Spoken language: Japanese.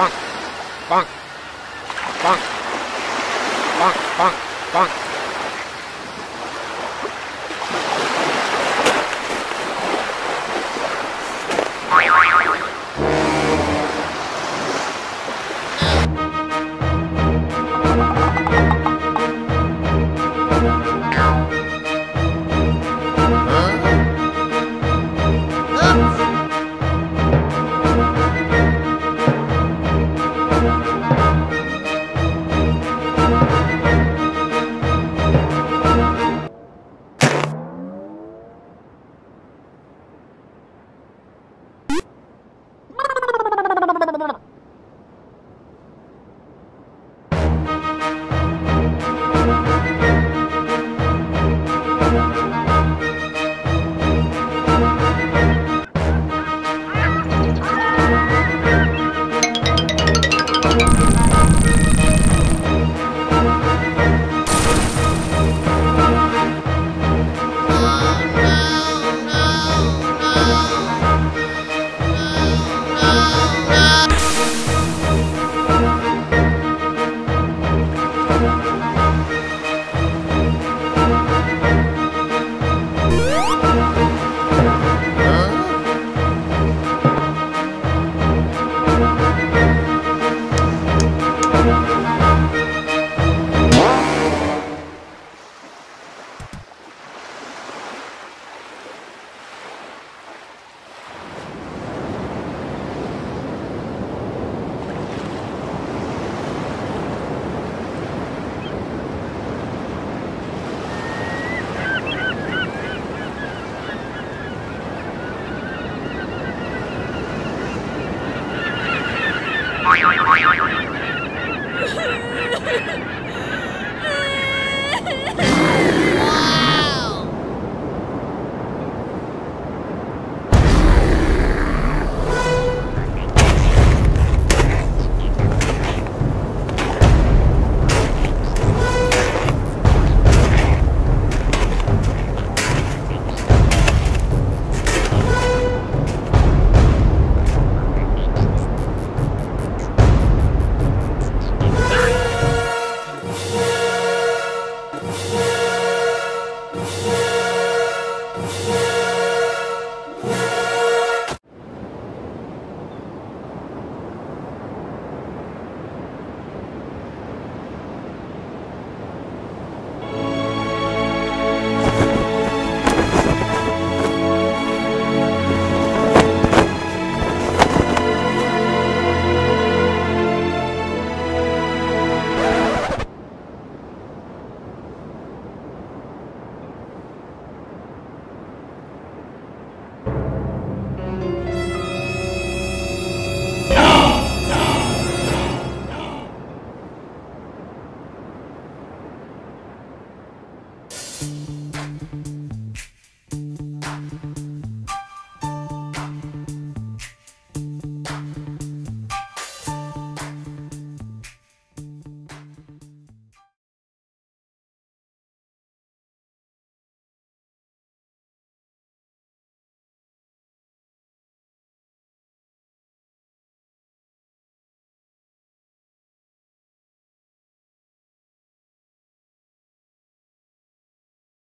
バン。バン。バン。バン。バン。バン。バ